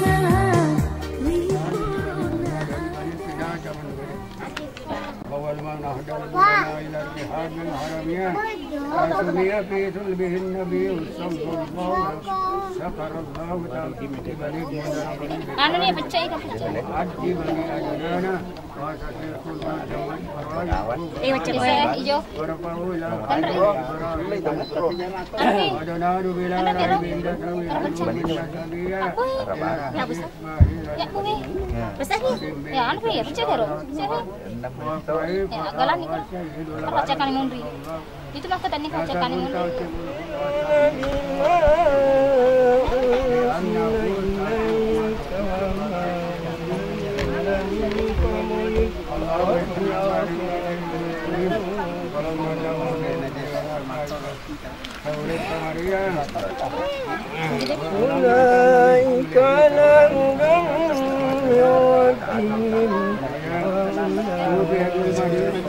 Salah. Anu nih pecah ikan pecah. عدي بني أجلانا وتسير كل ما جمعت فراج Eh macam mana? Hijau. ورفعوا إلى إبراهيم ودناه بلا ريب دسوي Ya besar. Ya bumi. Besar ni. Ya anu ni pecah terus. Pecah ni. Ya galan ni kan. Kan pecah kali mundri. Itu mah kata ni pecah kali mundri. أولئك على هدى من ربهم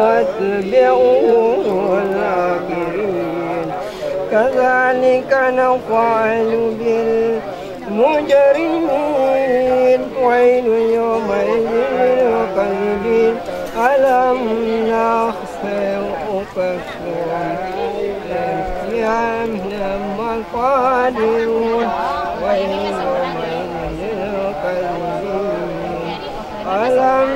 واتبعوا الآخرين كذلك نفعل بالمجرمين ويل يومئذ للمكذبين ألم القيام لما القادرون ويل يومئذ للمكذبين ألم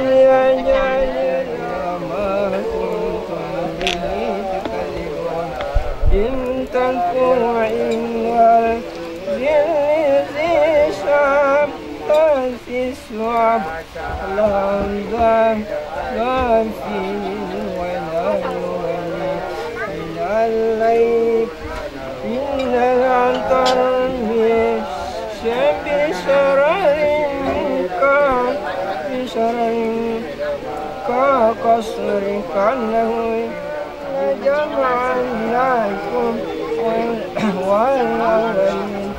الشعب لا ذا لا فيه ولا يولي إلى الليل إن العنتر بشرر بشرر كقصر كأنه جمعناكم والأولين.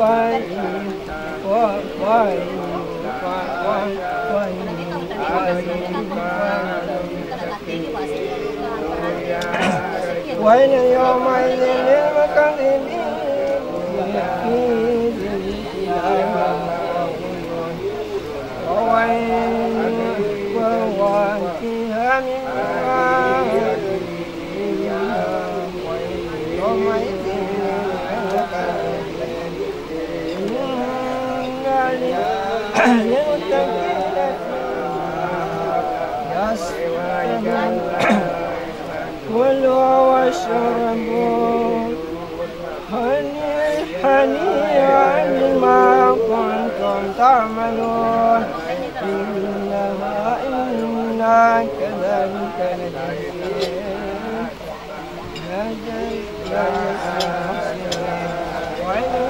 quay quay quay quay quay quay này yo mai này nếu mà con đi đi quay quay quay khi hết كلوا واشربوا هنيئا بما كنتم تعملون إنما إنا كذلك نجزي ويل يومئذ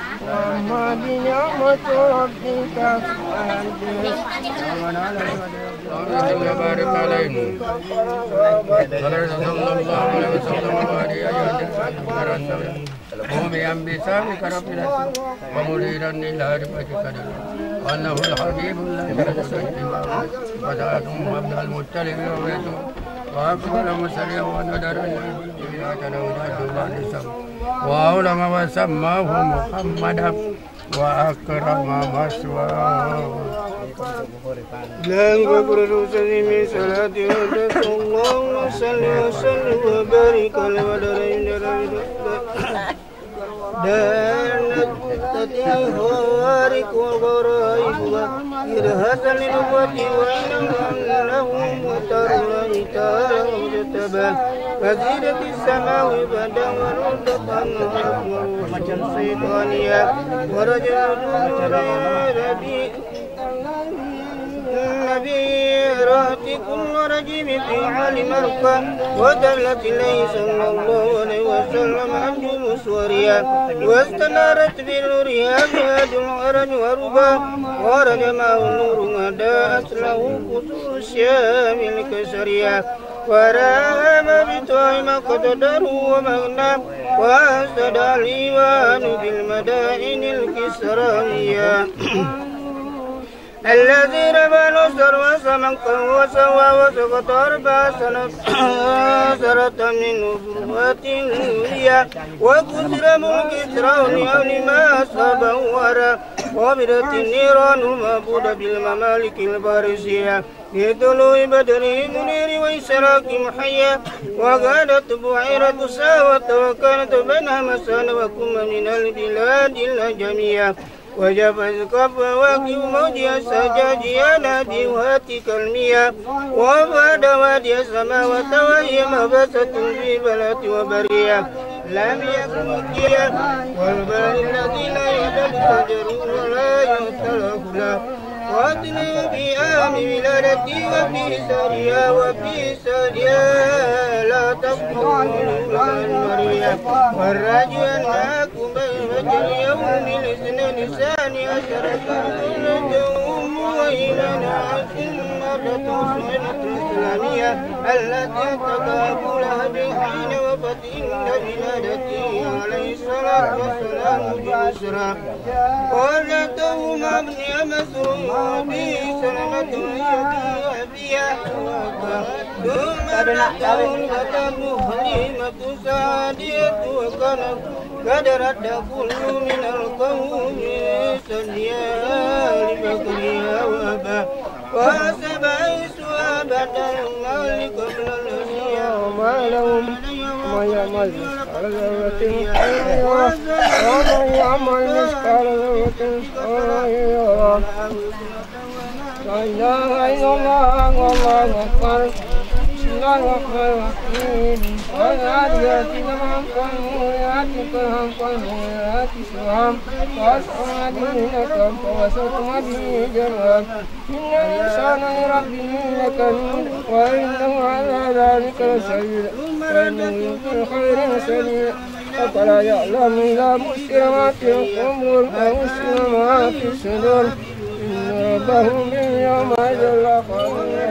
وأما بنعمة ربك فحدث اللهم بارك علينا صلى الله عليه وسلم وبارك قوم بسامك رب العزة ومريرا إلى ربك وأنه الحبيب الذي رزقه وزادهم عبد المطلب وبيته وأكبر مسلم وندر إلى وجهه بعد سم وأولم وسماه محمدا وأكرم مثواه لا نقبل من صلاة ودك اللهم صل وسلم وبارك على ودرين lilwati wa inam lahum wa tarla itara mujtaba فزيد في السماء بدا ورد macam syaitaniyah ورجل ربي نبيرات كل رجيم في عالم القى ودلت إليه صلى الله عليه وسلم عبد سوريا واستنارت بنورها بهاد العرج وربا ورد معه نور هداءت له قصور الشام الكسريا ورام بطعم قدر ومغنى واسد الإيوان بالمدائن الكسرانية الذي ربى نصر وسمن وسوى وسقط أربع سنة من نبوة هي وكسر ملك إسرائيل أو لما صبورا وبدت النيران المعبود بالممالك البارزية لطلوع بدر منير وإسراك محيا وغادت بعيرة ساوة وكانت بينها مسان وكم من البلاد الجميع وجب كف واقف موجي السجاج يا نادي وهاتك المياه وبعد وادي السماوات وهي مبسة في بلد وبرية. لم يكن مكيا والبال الذي لا يدب شجر ولا يختلف له. واتني في آم ولادتي وفي سريا وفي سريا لا تقتلوا المريا والرجل بين اليوم الاثنين الثاني عشر كلهم وإيمانا ثم سنة الإسلامية التي تقابل حين وفتح بلادتي عليه الصلاة والسلام بأسرى ولدته مبني مسرور به سلمة يبيع ثم لدته الفتاة حليمة سعادية وكانت قد رد كل من القوم سليا لبكرها وابا وحسب عيسى بدل المال قبل الأشياء وما لهم ما يعمل مثقال ذرة ومن يعمل مثقال ذرة خيرا لا إله إلا الله والله أكبر الله الرحيم والعاديات ضبحا فالموريات قدحا فالموريات سبحا فأسرع به نكا فوسطنا به جمعا إن الإنسان لربه لكنود وإنه على ذلك لسبيل وإنه في خير سبيل أفلا يعلم إذا بشر ما القبور وبشر ما في الصدور إن ربهم باليومئذ لخبير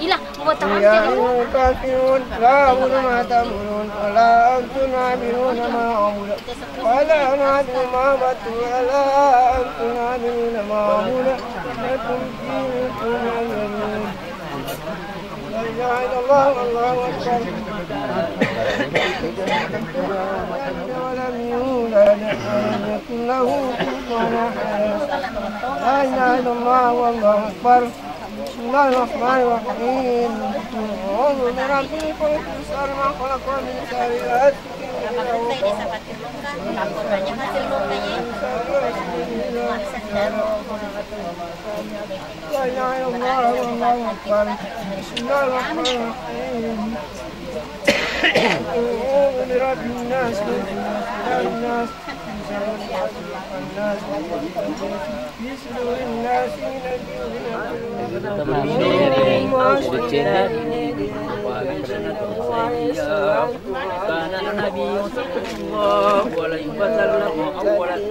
Tu. أيها الكافرون لا أعبد ما تعبدون ولا أنتم عابدون ما أعبد ولا أنا عابد ما عبدتم ولا أنتم عابدون ما أعبد لكم دينكم ولي لا إله إلا الله والله أكبر. ولم يولد ولم يكن له كفوا أحد. لا إله إلا الله والله أكبر. الله الرحمن الرحيم. أعوذ برب الفلق من شر ما خلق إذا وقب لا الله الله من كان النبي صلى الله عليه وسلم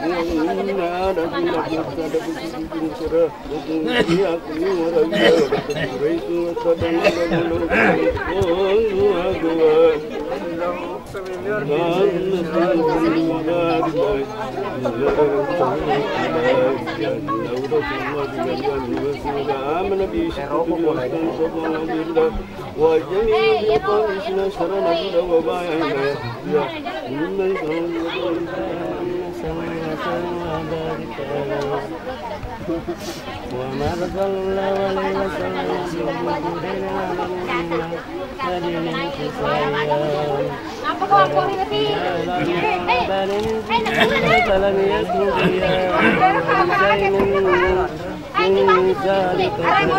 نقرأ إنا لكنا مبتدأ بسجن سرى وكن فيها كل وربيا وتكبريت وتدن آمن بي وجميع قومنا شرنا بلا وبايعنا من وما رضى الله عليه وسلم Apa kau aku ni nanti? Eh, eh, nak buat ni. فلم يكن فيها شيء Ay, ni bang. Aray mo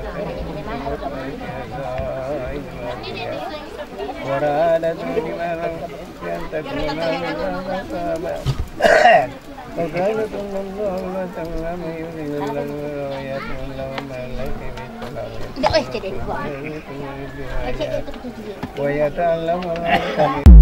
ورادت لمن ينتقل وكان كل الله وسلم يريد الله ويكون له ما ليس Tidak, eh, jadi dua. بالسلام ويتعلم الكلمة